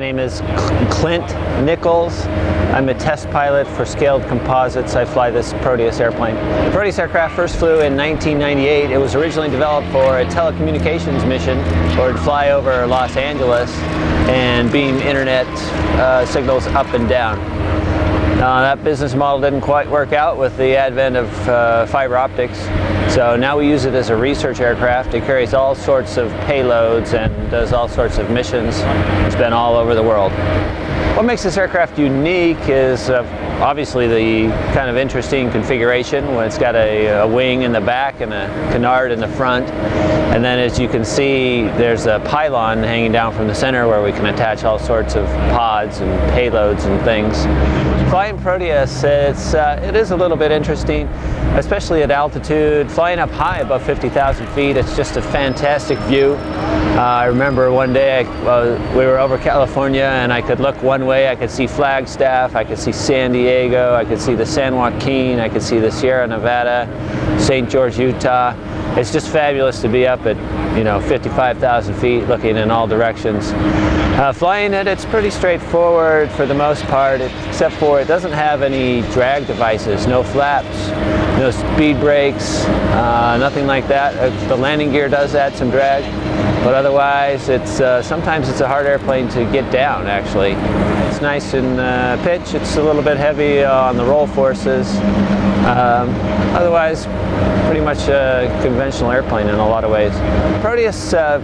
name is Clint Nichols. I'm a test pilot for Scaled Composites. I fly this Proteus airplane. The Proteus aircraft first flew in 1998. It was originally developed for a telecommunications mission where it'd fly over Los Angeles and beam internet uh, signals up and down. Uh, that business model didn't quite work out with the advent of uh, fiber optics. So now we use it as a research aircraft. It carries all sorts of payloads and does all sorts of missions. It's been all over the world. What makes this aircraft unique is uh, obviously the kind of interesting configuration when it's got a, a, wing in the back and a canard in the front. And then as you can see, there's a pylon hanging down from the center where we can attach all sorts of pods and payloads and things. Proteus, it's, uh, it is a little bit interesting, especially at altitude. Flying up high above 50,000 feet, it's just a fantastic view. Uh, I remember one day I, we were over California and I could look one way, I could see Flagstaff, I could see San Diego, I could see the San Joaquin, I could see the Sierra Nevada, St. George, Utah. It's just fabulous to be up at, you know, 55,000 feet looking in all directions. Uh, flying it, it's pretty straightforward for the most part, except for doesn't have any drag devices, no flaps, no speed brakes, uh, nothing like that. Uh, the landing gear does add some drag, but otherwise, it's uh, sometimes it's a hard airplane to get down. Actually, it's nice in uh, pitch. It's a little bit heavy on the roll forces. Um, otherwise, pretty much a conventional airplane in a lot of ways. Proteus uh,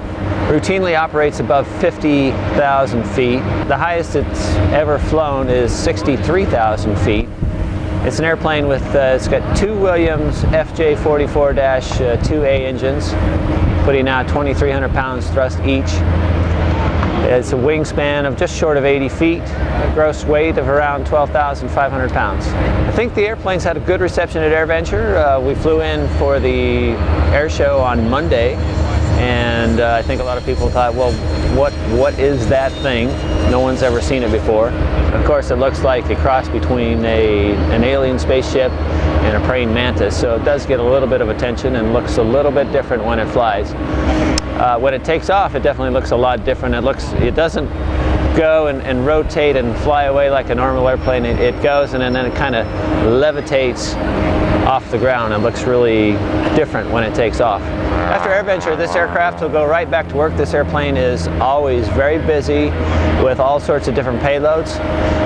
routinely operates above 50,000 feet. The highest it's ever flown is 63,000 feet. It's an airplane with, uh, it's got two Williams FJ44-2A engines, putting out 2,300 pounds thrust each. It's a wingspan of just short of 80 feet, a gross weight of around 12,500 pounds. I think the airplane's had a good reception at AirVenture. Uh, we flew in for the air show on Monday, and uh, I think a lot of people thought, well, what what is that thing? No one's ever seen it before. Of course, it looks like a cross between a, an alien spaceship and a praying mantis, so it does get a little bit of attention and looks a little bit different when it flies. Uh, when it takes off, it definitely looks a lot different. It looks, it doesn't go and, and rotate and fly away like a normal airplane. It, it goes and, and then it kind of levitates off the ground. It looks really different when it takes off. After AirVenture, this aircraft will go right back to work. This airplane is always very busy with all sorts of different payloads.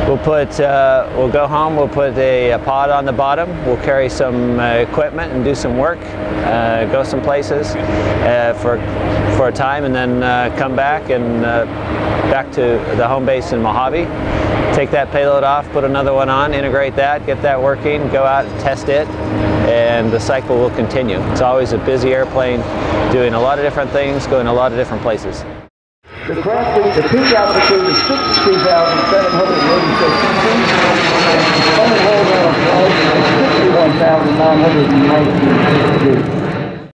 We'll put, uh, we'll go home, we'll put a, a, pod on the bottom, we'll carry some uh, equipment and do some work, uh, go some places uh, for, for a time and then uh, come back and uh, back to the home base in Mojave take that payload off, put another one on, integrate that, get that working, go out and test it, and the cycle will continue. It's always a busy airplane doing a lot of different things, going a lot of different places. The craft peak altitude is 63,786 feet, and hold on a is 61,919 feet.